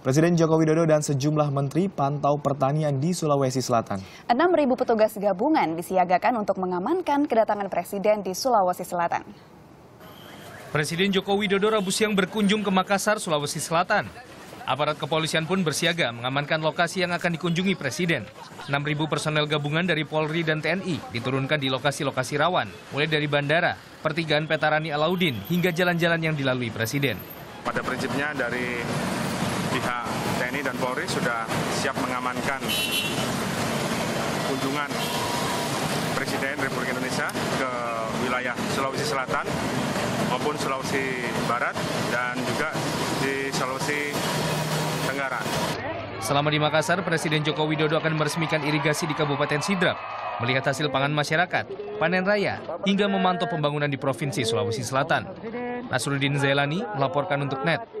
Presiden Joko Widodo dan sejumlah menteri pantau pertanian di Sulawesi Selatan. 6.000 petugas gabungan disiagakan untuk mengamankan kedatangan Presiden di Sulawesi Selatan. Presiden Joko Widodo Rabu siang berkunjung ke Makassar, Sulawesi Selatan. Aparat kepolisian pun bersiaga mengamankan lokasi yang akan dikunjungi Presiden. 6.000 personel gabungan dari Polri dan TNI diturunkan di lokasi-lokasi rawan, mulai dari bandara, pertigaan Petarani Alauddin, hingga jalan-jalan yang dilalui Presiden. Pada prinsipnya dari pihak TNI dan Polri sudah siap mengamankan kunjungan Presiden Republik Indonesia ke wilayah Sulawesi Selatan maupun Sulawesi Barat dan juga di Sulawesi Tenggara. Selama di Makassar, Presiden Joko Widodo akan meresmikan irigasi di Kabupaten Sidrap, melihat hasil pangan masyarakat, panen raya, hingga memantau pembangunan di Provinsi Sulawesi Selatan. Nasruddin Zailani melaporkan untuk NET.